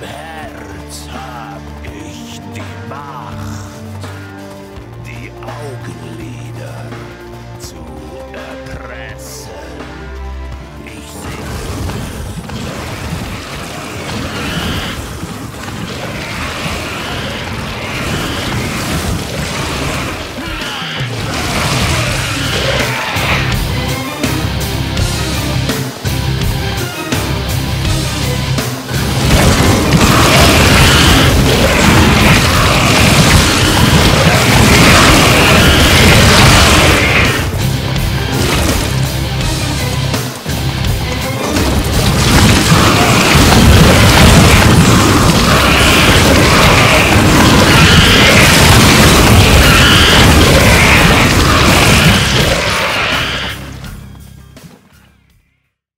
meinem Herz hab ich die Macht, die Augen